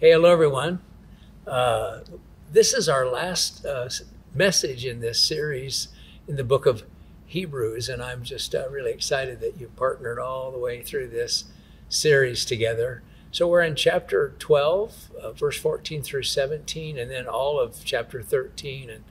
Hey, hello, everyone. Uh, this is our last uh, message in this series in the book of Hebrews, and I'm just uh, really excited that you've partnered all the way through this series together. So we're in chapter 12, uh, verse 14 through 17, and then all of chapter 13. And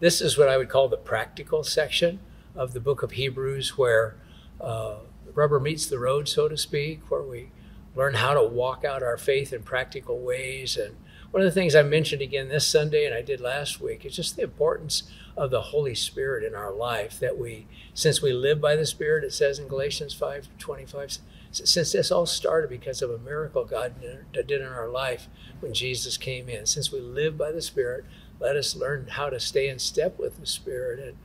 this is what I would call the practical section of the book of Hebrews, where uh, rubber meets the road, so to speak, where we learn how to walk out our faith in practical ways. And one of the things I mentioned again this Sunday and I did last week is just the importance of the Holy Spirit in our life. That we, since we live by the Spirit, it says in Galatians 5 25, since this all started because of a miracle God did in our life when Jesus came in, since we live by the Spirit, let us learn how to stay in step with the Spirit. And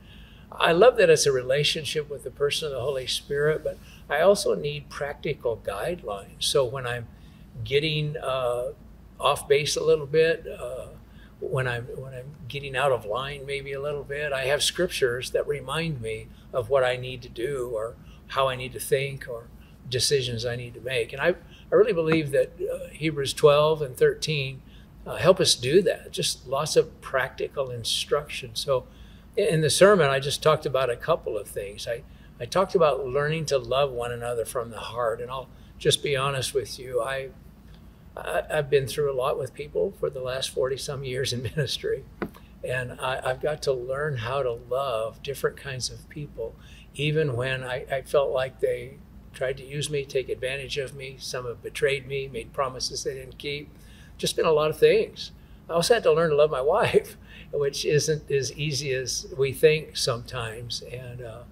I love that it's a relationship with the person of the Holy Spirit, but I also need practical guidelines. So when I'm getting uh, off base a little bit, uh, when I'm when I'm getting out of line maybe a little bit, I have scriptures that remind me of what I need to do or how I need to think or decisions I need to make. And I I really believe that uh, Hebrews 12 and 13 uh, help us do that. Just lots of practical instruction. So in the sermon, I just talked about a couple of things. I I talked about learning to love one another from the heart, and I'll just be honest with you. I, I have been through a lot with people for the last forty some years in ministry, and I, have got to learn how to love different kinds of people, even when I, I felt like they tried to use me, take advantage of me. Some have betrayed me, made promises they didn't keep. Just been a lot of things. I also had to learn to love my wife, which isn't as easy as we think sometimes, and. Uh,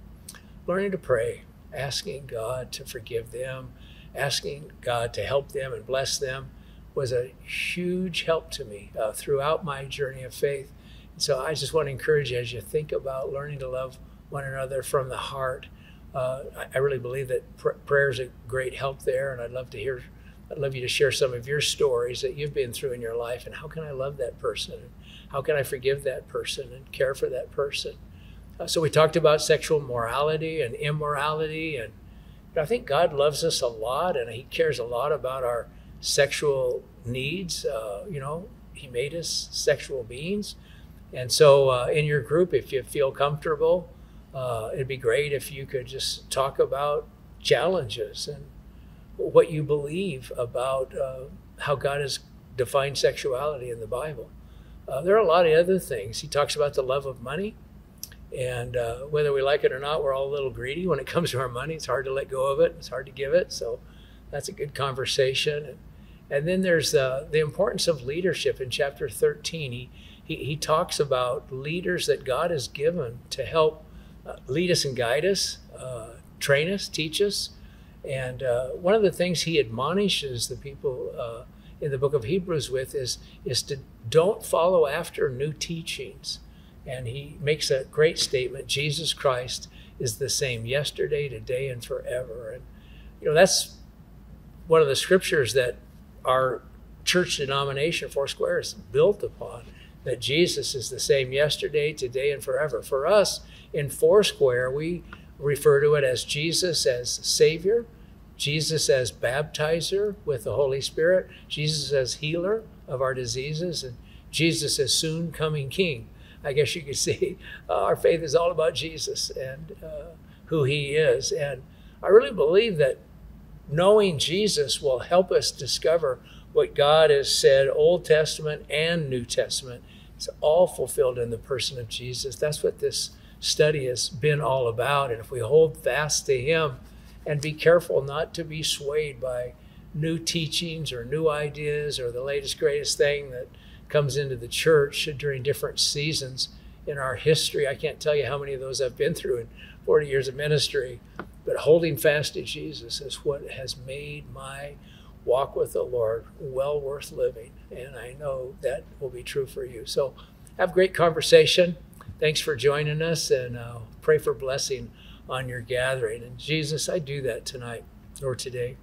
learning to pray, asking God to forgive them, asking God to help them and bless them was a huge help to me uh, throughout my journey of faith. And so I just want to encourage you as you think about learning to love one another from the heart. Uh, I, really believe that pr- prayer is a great help there, and I'd love to hear. I'd love you to share some of your stories that you've been through in your life, and how can I love that person? How can I forgive that person and care for that person? Uh, so we talked about sexual morality and immorality, and I think God loves us a lot, and He cares a lot about our sexual needs. Uh, you know, He made us sexual beings, and so uh, in your group, if you feel comfortable, uh, it'd be great if you could just talk about challenges and what you believe about uh, how God has defined sexuality in the Bible. There are a lot of other things. He talks about the love of money. And uh, whether we like it or not, we're all a little greedy when it comes to our money. It's hard to let go of it. It's hard to give it. So that's a good conversation. And, and then there's uh, the importance of leadership in chapter 13. He, he, he, talks about leaders that God has given to help uh, lead us and guide us, uh, train us, teach us. And uh, one of the things he admonishes the people uh, in the book of Hebrews with is, is to don't follow after new teachings and he makes a great statement Jesus Christ is the same yesterday, today, and forever. And, you know, that's one of the scriptures that our church denomination, Foursquare, is built upon that Jesus is the same yesterday, today, and forever. For us in Foursquare, we refer to it as Jesus as Savior, Jesus as baptizer with the Holy Spirit, Jesus as healer of our diseases, and Jesus as soon coming King. I guess you could see uh, our faith is all about Jesus and uh, who he is. And I really believe that knowing Jesus will help us discover what God has said, Old Testament and New Testament. It's all fulfilled in the person of Jesus. That's what this study has been all about. And if we hold fast to him and be careful not to be swayed by new teachings or new ideas or the latest, greatest thing that comes into the church during different seasons in our history. I can't tell you how many of those I've been through in 40 years of ministry, but holding fast to Jesus is what has made my walk with the Lord well worth living. And I know that will be true for you. So have great conversation. Thanks for joining us and uh, pray for blessing on your gathering. And Jesus, I do that tonight or today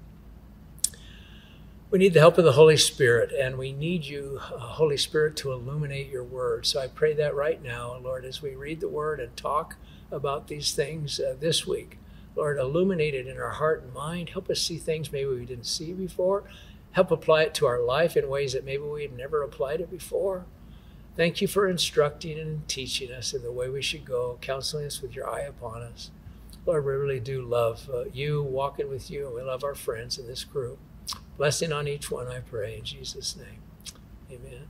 we need the help of the Holy Spirit, and we need you, uh, Holy Spirit, to illuminate your word. So I pray that right now, Lord, as we read the word and talk about these things uh, this week, Lord, illuminate it in our heart and mind. Help us see things maybe we didn't see before. Help apply it to our life in ways that maybe we had never applied it before. Thank you for instructing and teaching us in the way we should go, counseling us with your eye upon us. Lord, we really do love uh, you, walking with you, and we love our friends in this group. Blessing on each one, I pray, in Jesus' name. Amen.